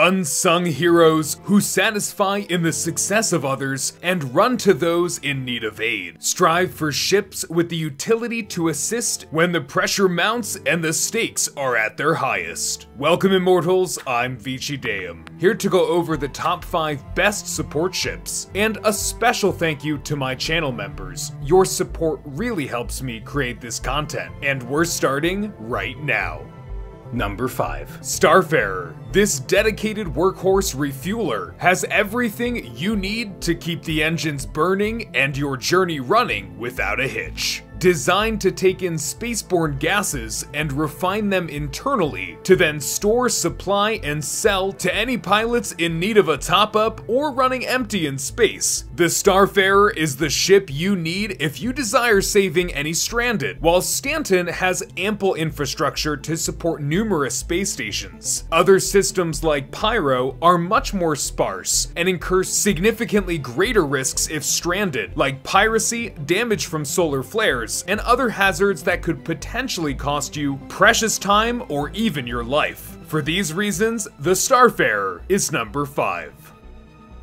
Unsung heroes who satisfy in the success of others and run to those in need of aid. Strive for ships with the utility to assist when the pressure mounts and the stakes are at their highest. Welcome, Immortals. I'm Vici Deum, here to go over the top 5 best support ships. And a special thank you to my channel members. Your support really helps me create this content, and we're starting right now. Number 5. Starfarer. This dedicated workhorse refueler has everything you need to keep the engines burning and your journey running without a hitch designed to take in spaceborne gases and refine them internally to then store, supply, and sell to any pilots in need of a top up or running empty in space. The Starfarer is the ship you need if you desire saving any stranded, while Stanton has ample infrastructure to support numerous space stations. Other systems like Pyro are much more sparse and incur significantly greater risks if stranded, like piracy, damage from solar flares, and other hazards that could potentially cost you precious time or even your life. For these reasons, the Starfarer is number 5.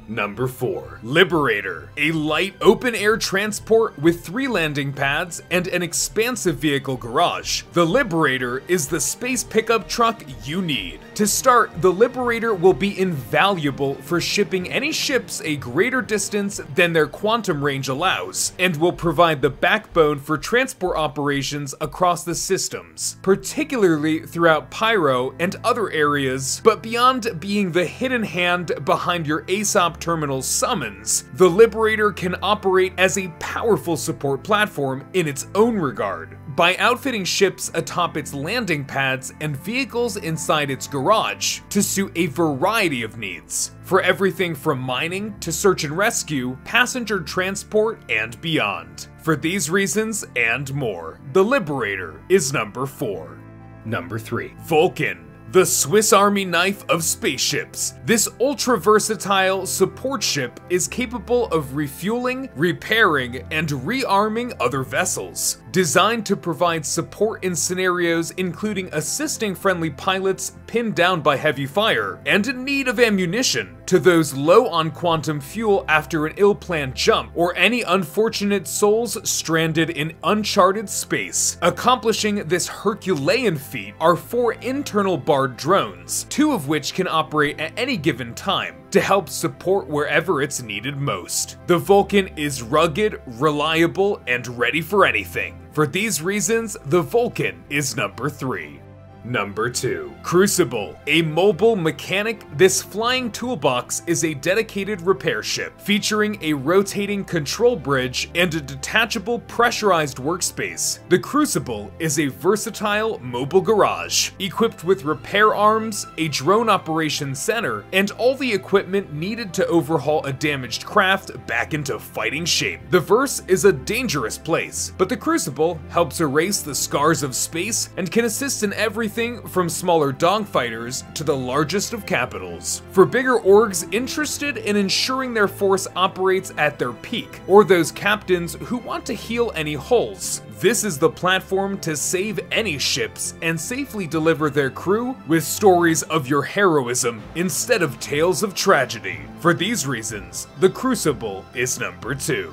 Number 4. Liberator. A light open air transport with three landing pads and an expansive vehicle garage. The Liberator is the space pickup truck you need. To start, the Liberator will be invaluable for shipping any ships a greater distance than their quantum range allows, and will provide the backbone for transport operations across the systems, particularly throughout Pyro and other areas, but beyond being the hidden hand behind your ASOP terminal summons, the Liberator can operate as a powerful support platform in its own regard. By outfitting ships atop its landing pads and vehicles inside its garage to suit a variety of needs, for everything from mining to search and rescue, passenger transport, and beyond. For these reasons and more, the Liberator is number 4. Number 3. Vulcan the Swiss Army knife of spaceships. This ultra versatile support ship is capable of refueling, repairing, and rearming other vessels designed to provide support in scenarios including assisting friendly pilots pinned down by heavy fire and in need of ammunition, to those low on quantum fuel after an ill-planned jump, or any unfortunate souls stranded in uncharted space. Accomplishing this Herculean feat are four internal BARD drones, two of which can operate at any given time, to help support wherever it's needed most. The Vulcan is rugged, reliable, and ready for anything. For these reasons, the Vulcan is number 3. Number 2. Crucible. A mobile mechanic, this flying toolbox is a dedicated repair ship, featuring a rotating control bridge and a detachable pressurized workspace. The Crucible is a versatile mobile garage, equipped with repair arms, a drone operations center, and all the equipment needed to overhaul a damaged craft back into fighting shape. The Verse is a dangerous place, but the Crucible helps erase the scars of space and can assist in everything everything from smaller dogfighters to the largest of capitals. For bigger orgs interested in ensuring their force operates at their peak, or those captains who want to heal any holes, this is the platform to save any ships and safely deliver their crew with stories of your heroism instead of tales of tragedy. For these reasons, the Crucible is number 2.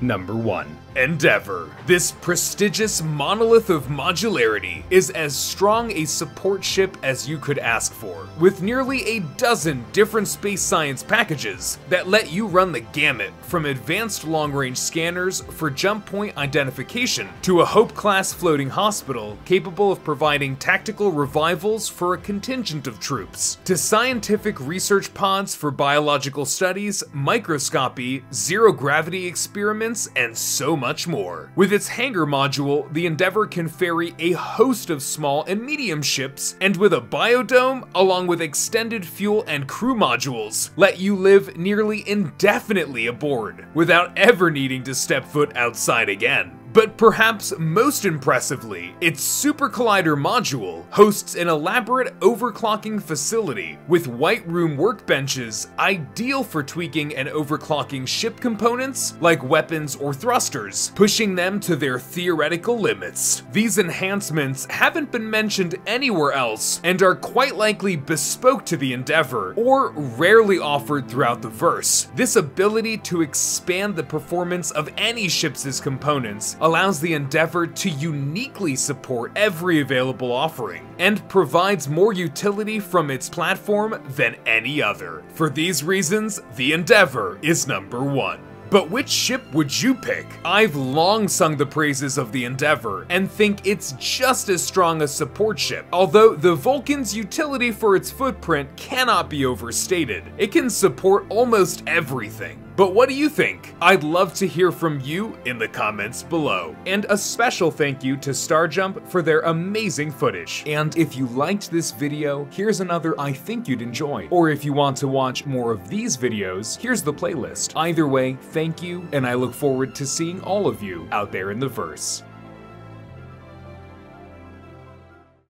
Number 1. Endeavor. This prestigious monolith of modularity is as strong a support ship as you could ask for, with nearly a dozen different space science packages that let you run the gamut from advanced long-range scanners for jump point identification to a Hope-class floating hospital capable of providing tactical revivals for a contingent of troops, to scientific research pods for biological studies, microscopy, zero-gravity experiments, and so much much more. With its hangar module, the Endeavor can ferry a host of small and medium ships, and with a biodome, along with extended fuel and crew modules, let you live nearly indefinitely aboard, without ever needing to step foot outside again. But perhaps most impressively, its Super Collider module hosts an elaborate overclocking facility with White Room workbenches ideal for tweaking and overclocking ship components like weapons or thrusters, pushing them to their theoretical limits. These enhancements haven't been mentioned anywhere else and are quite likely bespoke to the Endeavor or rarely offered throughout the verse. This ability to expand the performance of any ship's components allows the Endeavor to uniquely support every available offering and provides more utility from its platform than any other. For these reasons, the Endeavor is number one. But which ship would you pick? I've long sung the praises of the Endeavor and think it's just as strong a support ship, although the Vulcan's utility for its footprint cannot be overstated. It can support almost everything. But what do you think? I'd love to hear from you in the comments below. And a special thank you to Starjump for their amazing footage. And if you liked this video, here's another I think you'd enjoy. Or if you want to watch more of these videos, here's the playlist. Either way, thank you, and I look forward to seeing all of you out there in the verse.